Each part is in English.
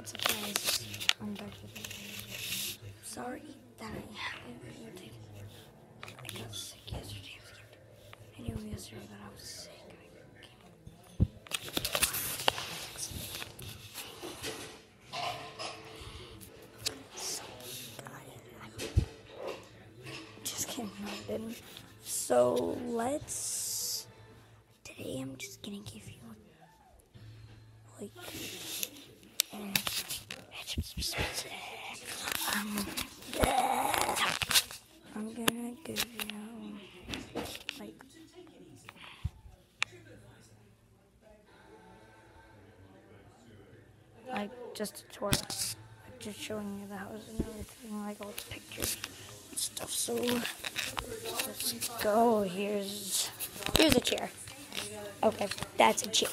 What's up, guys? I'm back with. Sorry that I haven't to. I got sick yesterday. I knew yesterday that I was sick. So, just kidding. I didn't. So let's. Today I'm just gonna give you like. Um, I'm gonna give you like like just a tour, like just showing you the house and everything, like all the pictures and stuff. So let's go. Here's here's a chair. Okay, that's a chair.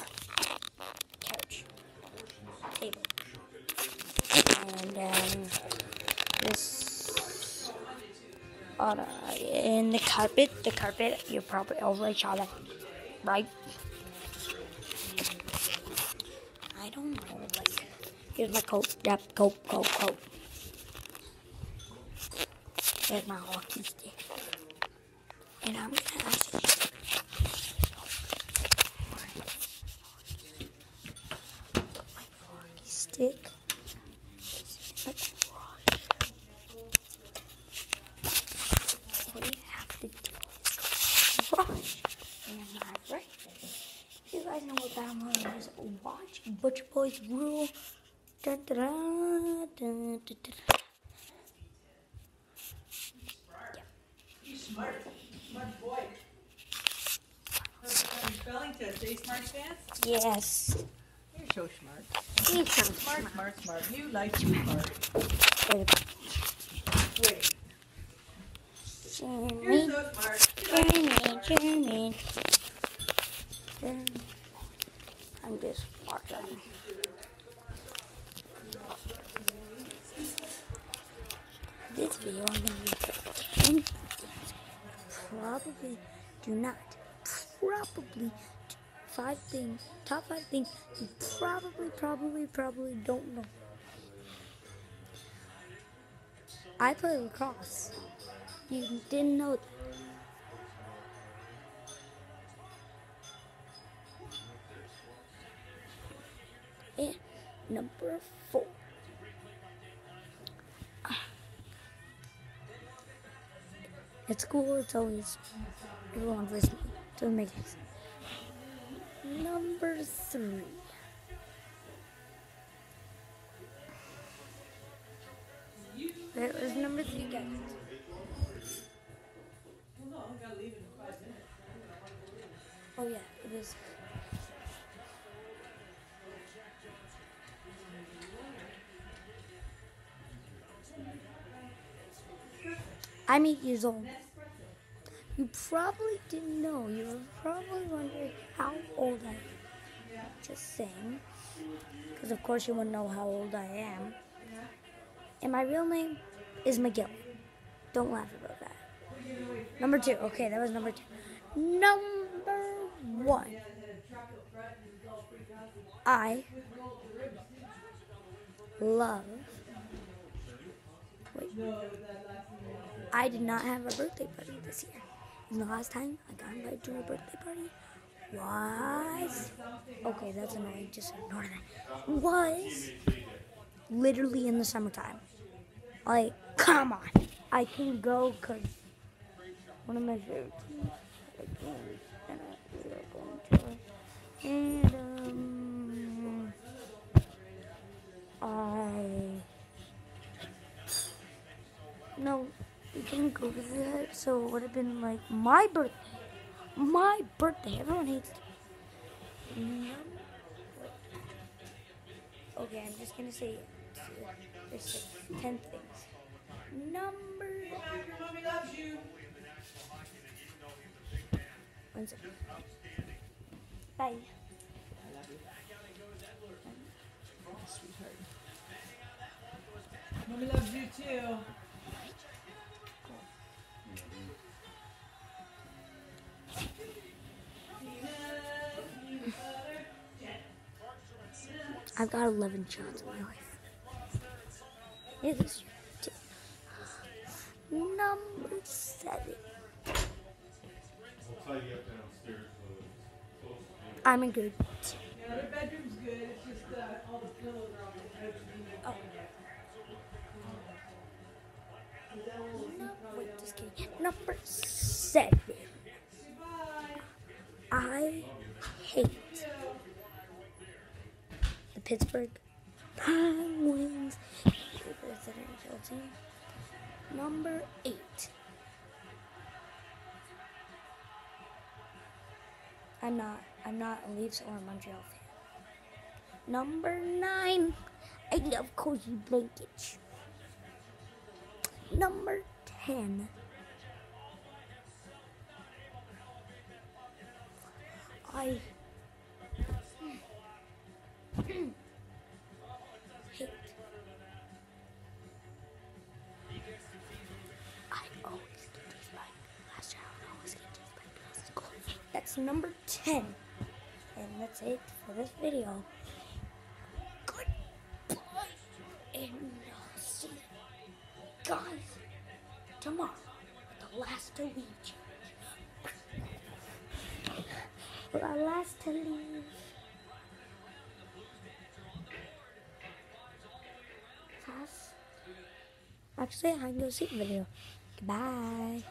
Um, this uh, in the carpet. The carpet you probably already saw that, right? I don't know. Like here's my coat. Yep, coat, coat, coat. Here's my hockey stick. And I'm gonna ask you. Stick. What do you have to do is rush. And I'm. You guys know what that one is. Watch Butcher Boys Rule. Da, da, da, da, da, da. He's smart, smart boy. Spelling test, eh, smart fans? Yes. You're so smart. He's so Smart, smart. smart, smart. You like smart. Wait, Wait, Jimmy, you're so smart. Jimmy, Jimmy. I'm just walking. This video I'm gonna be ten probably do not probably five things top five things you probably probably probably don't know. I play lacrosse. You didn't know that. Number four. Ah. It's cool, it's always everyone's listening. Doesn't make sense. Number three. That was number three, guys. Oh yeah, it is. I'm eight years old. You probably didn't know. You were probably wondering how old I am. Just saying. Because of course you wouldn't know how old I am. And my real name is McGill. Don't laugh about that. Number two. Okay, that was number two. Number one. I love. Wait. I did not have a birthday party this year. And the last time I got invited to a birthday party was. Okay, that's annoying. Just ignore that. Was literally in the summertime. Like, come on. I can go because one of my favorite teams. And I it. And, to that, so it would have been like my birthday. My birthday. Everyone hates. Num- Okay, I'm just gonna say there's ten things. Number one second. Bye. Mommy loves you too. I've got 11 shots in my life. It is your turn. Number seven. I'm in good. Yeah, their bedroom's good. It's just uh, all the pillows are on the you Oh. No, wait, just kidding. Number seven. I hate the Pittsburgh team? Number eight. I'm not. I'm not a Leafs or a Montreal fan. Number nine. I love cozy blankets. Number ten. I That's number 10. And that's it for this video. Goodbye. And I'll see you guys tomorrow the last to leave. The last to leave. Actually, I can go see the video. Goodbye.